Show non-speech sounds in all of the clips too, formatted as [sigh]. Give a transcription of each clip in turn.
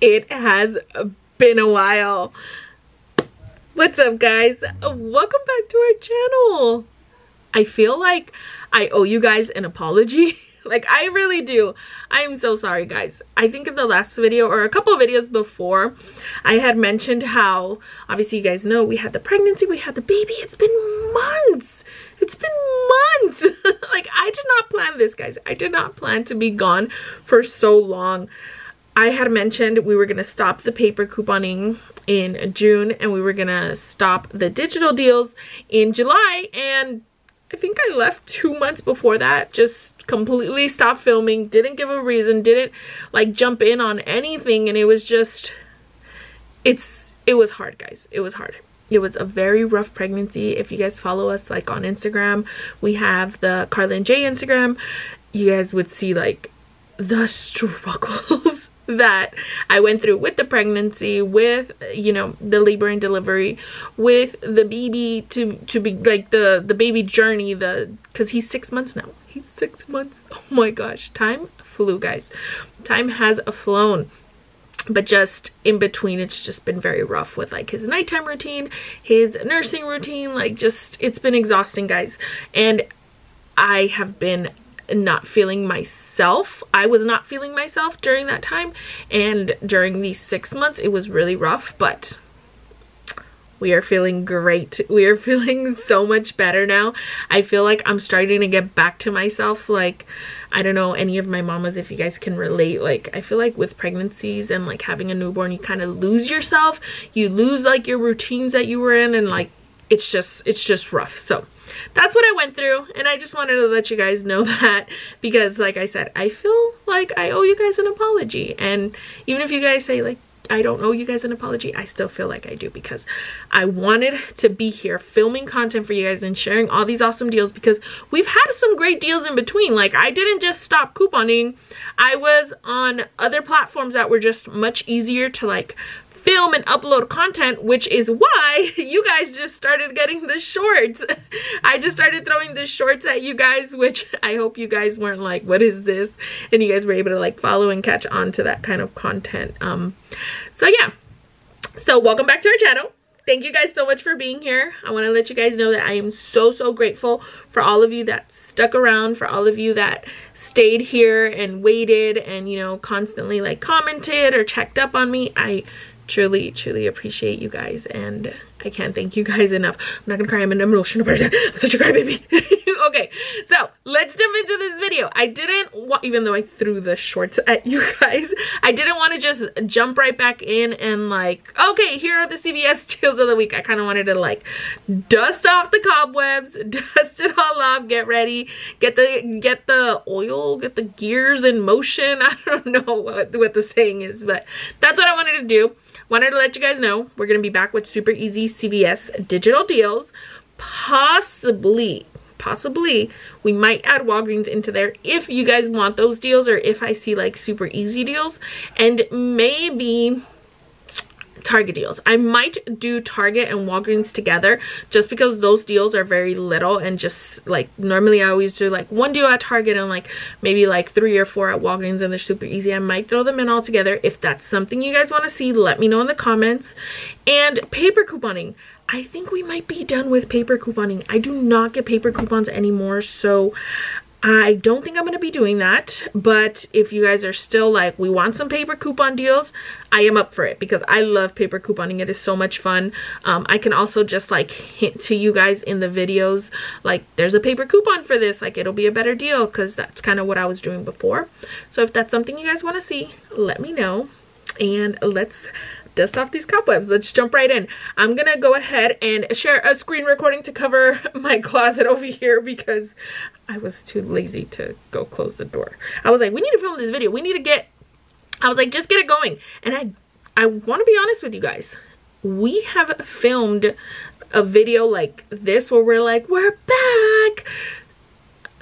It has been a while. What's up guys? Welcome back to our channel. I feel like I owe you guys an apology. [laughs] like I really do. I am so sorry guys. I think in the last video or a couple videos before I had mentioned how obviously you guys know we had the pregnancy, we had the baby. It's been months. It's been months. [laughs] like I did not plan this guys. I did not plan to be gone for so long. I had mentioned we were going to stop the paper couponing in June and we were going to stop the digital deals in July and I think I left two months before that just completely stopped filming didn't give a reason didn't like jump in on anything and it was just it's it was hard guys. It was hard. It was a very rough pregnancy. If you guys follow us like on Instagram we have the Karla and Jay Instagram. You guys would see like the [laughs] struggles that I went through with the pregnancy, with you know the labor and delivery, with the baby to to be like the the baby journey, the because he's six months now. He's six months. [laughs] Oh my gosh, time flew, guys. Time has flown. But just in between, it's just been very rough with like his nighttime routine, his nursing routine. Like just it's been exhausting, guys. And I have been not feeling myself. I was not feeling myself during that time. And during these six months, it was really rough, but we are feeling great. [laughs] We are feeling so much better now. I feel like I'm starting to get back to myself. Like, I don't know any of my mamas if you guys can relate. Like, I feel like with pregnancies and like having a newborn, you kind of lose yourself. You lose like your routines that you were in and like it's just it's just rough. So, that's what I went through and I just wanted to let you guys know [laughs] that because like I said I feel like I owe you guys an apology. And even if you guys say like I don't owe you guys an apology I still feel like I do because I wanted [laughs] to be here filming content for you guys and sharing all these awesome deals because we've had some great deals in between. Like I didn't just stop couponing. I was on other platforms that were just much easier to like film and upload content, which is why [laughs] you guys just started getting the shorts. [laughs] I just started throwing the shorts at you guys, which I hope you guys weren't like, what is this? And you guys were able to like follow and catch on to that kind of content. Um, so yeah, so welcome back to our channel thank you guys so much for being here. I want to let you guys know that I am so, so grateful for all of you that stuck around, for all of you that stayed here and waited and, you know, constantly like commented or checked up on me. I truly, truly appreciate you guys and I can't thank you guys enough. I'm not gonna cry, I'm an emotional person. [laughs] I'm such a crybaby. [laughs] okay, so let's jump into this video. I didn't want, even though I threw the shorts at you guys, I didn't want to just jump right back in and like, okay, here are the CVS [laughs] deals of the week. I kind of wanted to like dust off the cobwebs, dust it all off, get ready, get the get the oil, get the gears in motion. I don't know what, what the saying is, but that's what I wanted to do wanted to let you guys know we're going to be back with super easy CVS digital deals. Possibly, possibly we might add Walgreens into there if you guys want those deals or if I see like super easy deals. And maybe Target deals. I might do Target and Walgreens together just because those deals are very little and just like normally I always do like one deal at Target and like maybe like three or four at Walgreens and they're super easy. I might throw them in all together. If that's something you guys want to see, let me know in the comments. And paper couponing. I think we might be done with paper couponing. I do not get paper coupons anymore, so I don't think I'm going to be doing that, but if you guys are still like, we want some paper coupon deals, I am up for it because I love paper couponing. It is so much fun. Um, I can also just like hint to you guys in the videos, like there's a paper coupon for this, like it'll be a better deal because that's kind of what I was doing before. So if that's something you guys want to see, let me know and let's dust off these cobwebs. Let's jump right in. I'm going to go ahead and share a screen recording to cover [laughs] my closet over here because I was too lazy to go close the door. I was like, we need to film this video. We need to get, I was like, just get it going. And I, I want to be honest with you guys. We have filmed a video like this where we're like, we're back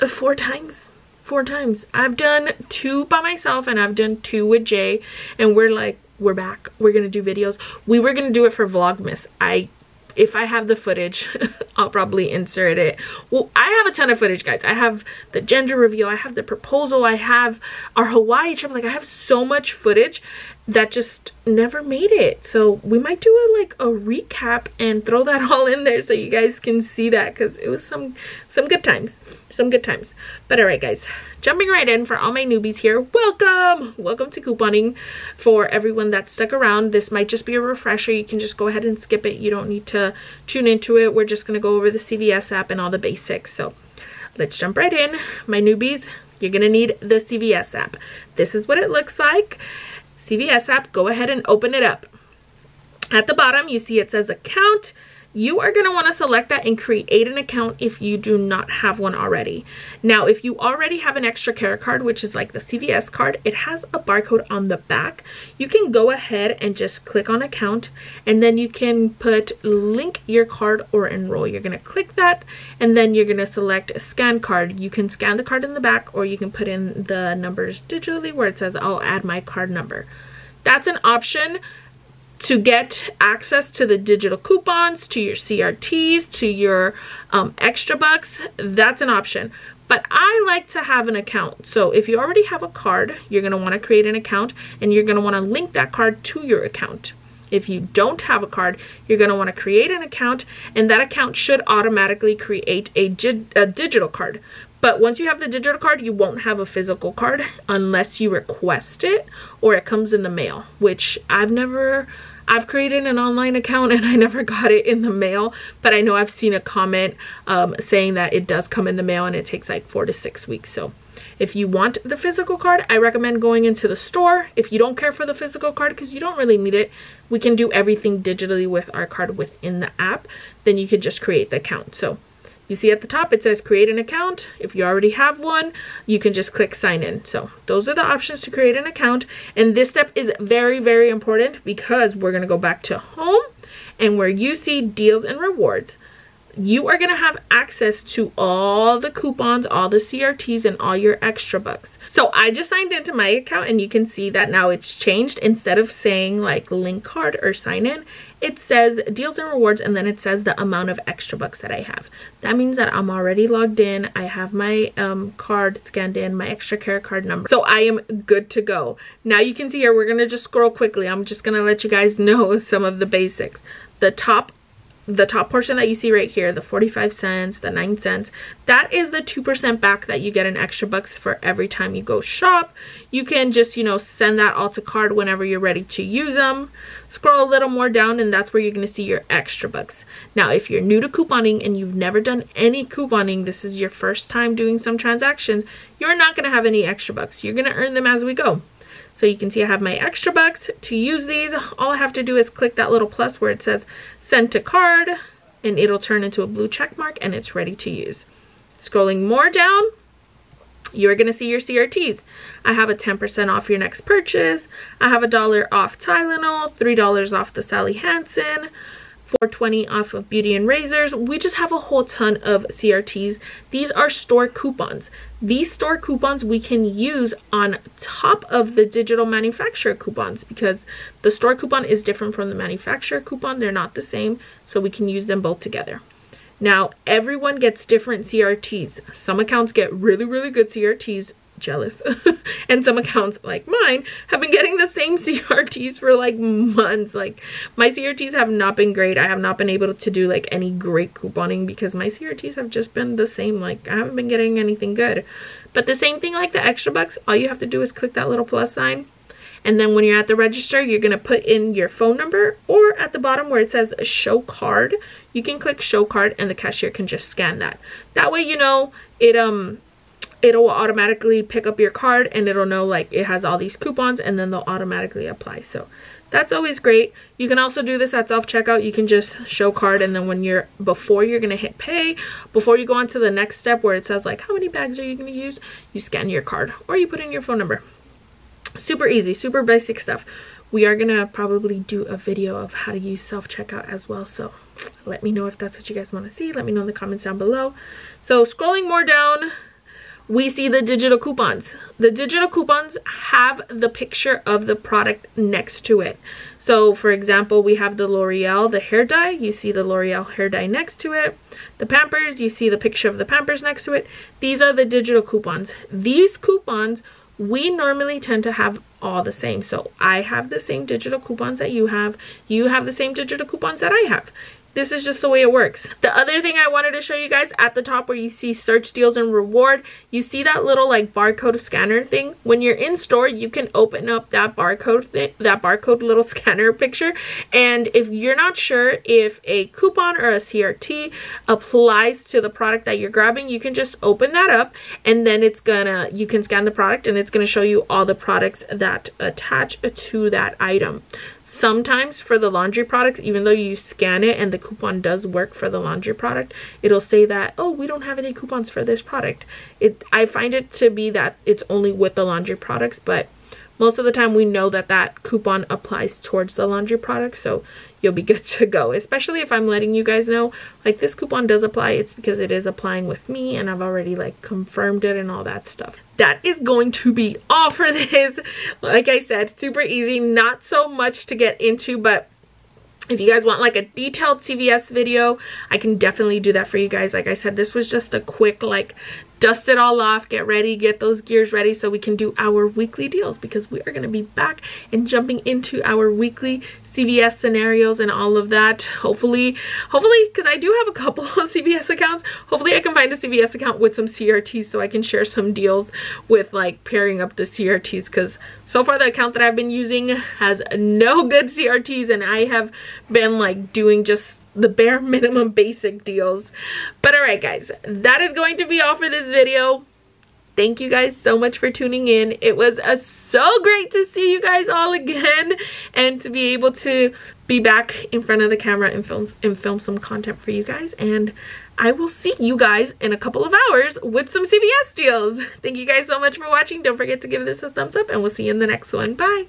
four times four times i've done two by myself and i've done two with jay and we're like we're back we're gonna do videos we were gonna do it for vlogmas i if I have the footage, [laughs] I'll probably insert it. Well, I have a ton of footage, guys. I have the gender reveal, I have the proposal, I have our Hawaii trip. Like, I have so much footage that just never made it. So we might do a like a recap and throw that [laughs] all in there so you guys can see that because it was some some good times. Some good times. But all right, guys jumping right in for all my newbies here. Welcome! Welcome to couponing for everyone that's stuck around. This might just be a refresher. You can just go ahead and skip it. You don't need to tune into it. We're just going to go over the cvs app and all the basics. So let's jump right in. My newbies you're going to need the cvs app. This is what it looks like. Cvs app go ahead and open it up. At the bottom you see it says account you are going to want to select that and create an account if you do not have one already. Now, if you already have an extra care card, which is like the CVS card, it has a barcode on the back. You can go ahead and just click on account and then you can put link your card or enroll. You're going to click that and then you're going to select scan card. You can scan the card in the back or you can put in the numbers digitally where it says I'll add my card number. That's an option to get access to the digital coupons, to your CRTs, to your um, extra bucks, that's an option. But I like to have an account. So if you already have a card, you're going to want to create an account and you're going to want to link that card to your account. If you don't have a card, you're going to want to create an account and that account should automatically create a, a digital card. But once you have the digital card, you won't have a physical card unless you request it or it comes in the mail, which I've never I've created an online account and I never [laughs] got it in the mail, but I know I've seen a comment um, saying that it does come in the mail and it takes like four to six weeks. So if you want the physical card, I recommend going into the store. If you don't care for the physical card because you don't really need it, we can do everything digitally with our card within the app. Then you could just create the account. So you see at the top it says create an account. If you already have one, you can just click sign in. So those are the options to create an account. And this step is very, very important because we're going to go back to home and where you see deals and rewards you are going to have access to all the coupons, all the CRTs, and all your extra bucks. So I just signed into my account and you can see that now it's changed. Instead of saying like link card or sign in, it says deals and rewards and then it says the amount of extra bucks that I have. That means that I'm already logged in. I have my um, card scanned in, my extra care card number. So I am good to go. Now you can see here, we're going to just scroll quickly. I'm just going to let you guys [laughs] know some of the basics. The top the top portion that you see right here, the 45 cents, the 9 cents, that is the 2% back that you get in extra bucks for every time you go shop. You can just, you know, send that all to card whenever you're ready to use them. Scroll a little more down and that's where you're going to see your extra bucks. Now, if you're new to couponing and you've never done any couponing, this is your first time doing some transactions, you're not going to have any extra bucks. You're going to earn them as we go. So you can see I have my extra bucks. To use these, all I have to do is click that little plus where it says send to card and it'll turn into a blue check mark and it's ready to use. Scrolling more down, you're going to see your CRTs. I have a 10% off your next purchase. I have a dollar off Tylenol, $3 off the Sally Hansen, 420 off of Beauty and Razors. We just have a whole ton of CRTs. These are store coupons. These store coupons we can use on top of the digital manufacturer coupons because the store coupon is different from the manufacturer coupon. They're not the same, so we can use them both together. Now, everyone gets different CRTs. Some accounts get really, really good CRTs jealous. [laughs] and some accounts like mine have been getting the same [laughs] CRTs for like months. Like my CRTs have not been great. I have not been able to do like any great couponing because my CRTs have just been the same. Like I haven't been getting anything good. But the same thing like the extra bucks, all you have to do is click that little plus sign. And then when you're at the register, you're going to put in your phone number or at the bottom where it says show card, you can click show card and the cashier can just scan that. That way, you know, it um it'll automatically pick up your card and it'll know like it has all these coupons and then they'll automatically apply. So that's always great. You can also do this at self-checkout. You can just show card and then when you're, before you're going to hit pay, before you go on to the next step where it says like how many bags are you going to use, you scan your card or you put in your phone number. Super easy, super basic stuff. We are going to probably do a video of how to use self-checkout as well. So let me know if that's what you guys want to see. Let me know in the comments down below. So scrolling more down, we see the digital coupons. The digital coupons have the picture of the product next to it. So for example, we have the L'Oreal, the hair dye. You see the L'Oreal hair dye next to it. The Pampers, you see the picture of the Pampers next to it. These are the digital coupons. These coupons, we normally tend to have all the same. So I have the same digital coupons that you have. You have the same digital coupons that I have this is just the way it works. The other thing I wanted to show you guys at the top where you see search deals and reward, you see that little like barcode scanner thing. When you're in store, you can open up that barcode that barcode little [laughs] scanner picture. And if you're not sure if a coupon or a CRT applies to the product that you're grabbing, you can just open that up and then it's gonna, you can scan the product and it's gonna show you all the products that attach to that item sometimes for the laundry products even though you scan it and the coupon does work for the laundry product it'll say that oh we don't have any coupons for this product. It i find it to be that it's only with the laundry products but most of the time we know that that coupon applies towards the laundry product so you'll be [laughs] good to go. Especially if i'm letting you guys know like this coupon does apply. It's because it is applying with me and i've already like confirmed it and all that stuff. That is going to be all for [laughs] this. Like i said super easy. Not so much to get into but if you guys want like a detailed CVS video, I can definitely do that for you guys. Like I said, this was just a quick like dust it all off, get ready, get those gears ready so we can do our weekly deals because we are going to be back and jumping into our weekly CVS scenarios and all of that. Hopefully, hopefully, because I do have a couple [laughs] of CVS accounts, hopefully I can find a CVS account with some CRTs so I can share some deals with like pairing up the CRTs because so far the account that I've been using has no good CRTs and I have been like doing just the bare minimum basic deals. But alright guys, that is going to be all for this video. Thank you guys so much for tuning in. It was uh, so great to see you guys all again and to be able to be back in front of the camera and film, and film some content for you guys. And I will see you guys in a couple of hours with some CVS deals. [laughs] Thank you guys so much for watching. Don't forget to give this a thumbs up and we'll see you in the next one. Bye.